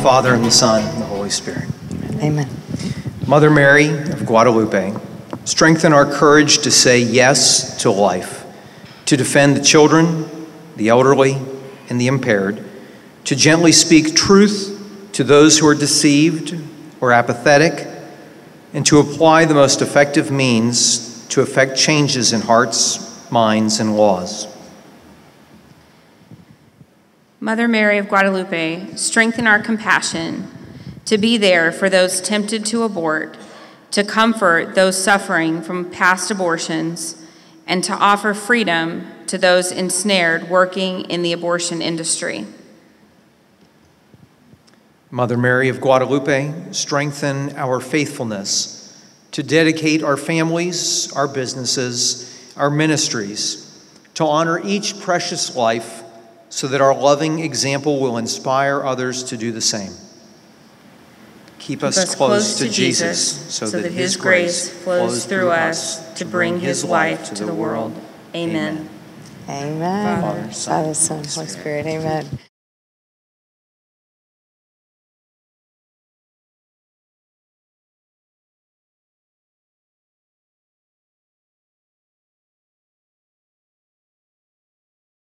name of the Father, and the Son, and the Holy Spirit. Amen. Mother Mary of Guadalupe, strengthen our courage to say yes to life, to defend the children, the elderly, and the impaired, to gently speak truth to those who are deceived or apathetic, and to apply the most effective means to effect changes in hearts, minds, and laws. Mother Mary of Guadalupe, strengthen our compassion to be there for those tempted to abort, to comfort those suffering from past abortions, and to offer freedom to those ensnared working in the abortion industry. Mother Mary of Guadalupe, strengthen our faithfulness to dedicate our families, our businesses, our ministries, to honor each precious life so that our loving example will inspire others to do the same. Keep us, us close, to Jesus so, that his grace flows through us to bring his life to the world. Amen. Amen. Father, Son, Father, Son, Holy Spirit. Amen.